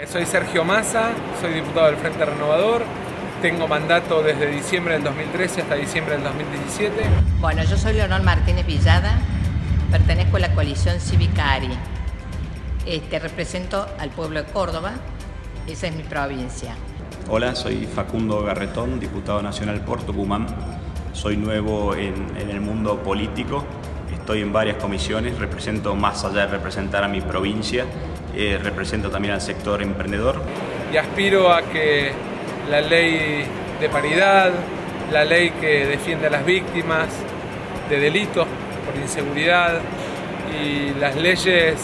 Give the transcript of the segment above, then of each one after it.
Eh, soy Sergio Massa, soy diputado del Frente Renovador, tengo mandato desde diciembre del 2013 hasta diciembre del 2017. Bueno, yo soy Leonor Martínez Villada, pertenezco a la coalición Cívica ARI. Este, represento al pueblo de Córdoba, esa es mi provincia. Hola, soy Facundo Garretón, diputado nacional por Tucumán. Soy nuevo en, en el mundo político, estoy en varias comisiones, represento más allá de representar a mi provincia, eh, represento también al sector emprendedor. Y aspiro a que la ley de paridad, la ley que defiende a las víctimas de delitos por inseguridad y las leyes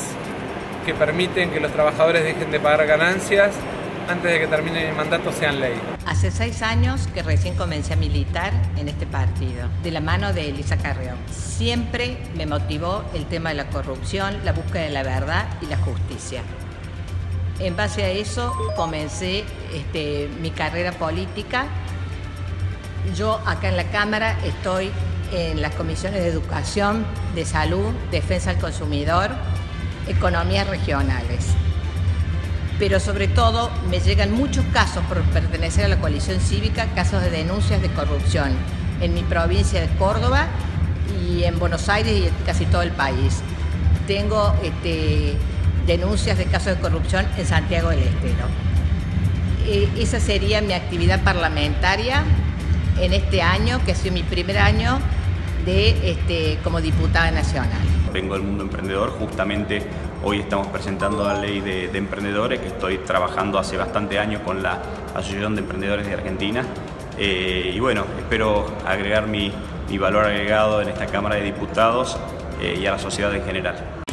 que permiten que los trabajadores dejen de pagar ganancias antes de que termine mi mandato sean ley. Hace seis años que recién comencé a militar en este partido, de la mano de Elisa Carrión. Siempre me motivó el tema de la corrupción, la búsqueda de la verdad y la justicia. En base a eso comencé este, mi carrera política. Yo acá en la Cámara estoy en las comisiones de educación, de salud, defensa del consumidor, economías regionales pero sobre todo me llegan muchos casos por pertenecer a la coalición cívica, casos de denuncias de corrupción en mi provincia de Córdoba y en Buenos Aires y casi todo el país. Tengo este, denuncias de casos de corrupción en Santiago del Estero. E, esa sería mi actividad parlamentaria en este año, que ha sido mi primer año de, este, como diputada nacional. Vengo del mundo emprendedor, justamente hoy estamos presentando la ley de, emprendedores que estoy trabajando hace bastante años con la Asociación de Emprendedores de Argentina eh, y bueno, espero agregar mi, valor agregado en esta Cámara de Diputados eh, y a la sociedad en general.